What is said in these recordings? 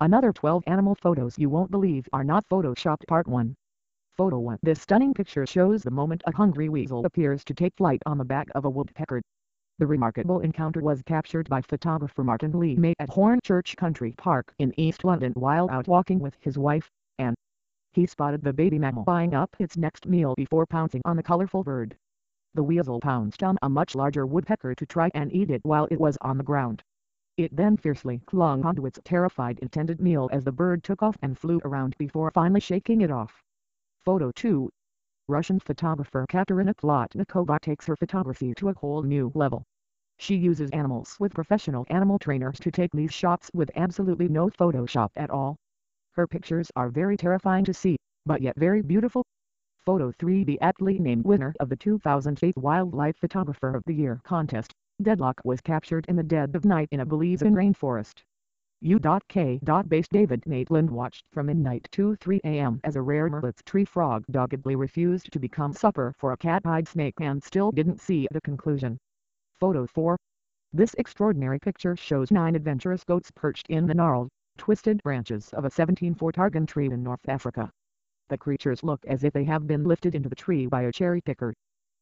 another 12 animal photos you won't believe are not photoshopped part 1. Photo 1 This stunning picture shows the moment a hungry weasel appears to take flight on the back of a woodpecker. The remarkable encounter was captured by photographer Martin Le-May at Hornchurch Country Park in East London while out walking with his wife, and he spotted the baby mammal buying up its next meal before pouncing on the colorful bird. The weasel pounced on a much larger woodpecker to try and eat it while it was on the ground. It then fiercely clung onto its terrified intended meal as the bird took off and flew around before finally shaking it off. Photo 2 Russian photographer Katerina Plotnikova takes her photography to a whole new level. She uses animals with professional animal trainers to take these shots with absolutely no Photoshop at all. Her pictures are very terrifying to see, but yet very beautiful. Photo 3 The aptly named winner of the 2008 Wildlife Photographer of the Year contest, Deadlock was captured in the dead of night in a Belizean rainforest. U.K. Based David Maitland watched from midnight to 3 a.m. as a rare Morelet's tree frog doggedly refused to become supper for a cat-eyed snake and still didn't see the conclusion. Photo 4 This extraordinary picture shows nine adventurous goats perched in the gnarled, twisted branches of a 17-foot argan tree in North Africa. The creatures look as if they have been lifted into the tree by a cherry picker.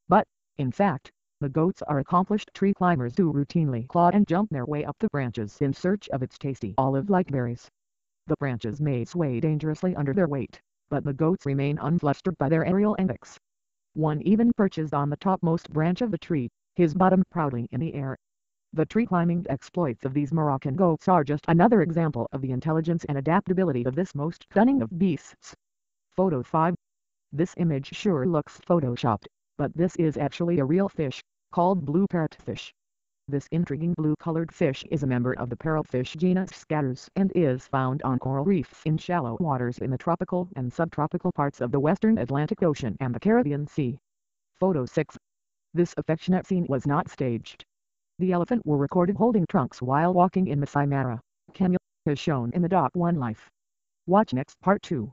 But, in fact, the goats are accomplished tree climbers who routinely claw and jump their way up the branches in search of its tasty olive-like berries. The branches may sway dangerously under their weight, but the goats remain unflustered by their aerial antics. One even perches on the topmost branch of the tree, his bottom proudly in the air. The tree climbing exploits of these Moroccan goats are just another example of the intelligence and adaptability of this most cunning of beasts. Photo 5. This image sure looks photoshopped, but this is actually a real fish, called blue parrotfish. This intriguing blue-colored fish is a member of the parrotfish genus Scarus and is found on coral reefs in shallow waters in the tropical and subtropical parts of the western Atlantic Ocean and the Caribbean Sea. Photo 6. This affectionate scene was not staged. The elephant were recorded holding trunks while walking in Masai Mara, Kenya, as shown in the Doc 1 Life. Watch next part 2.